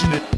passionate.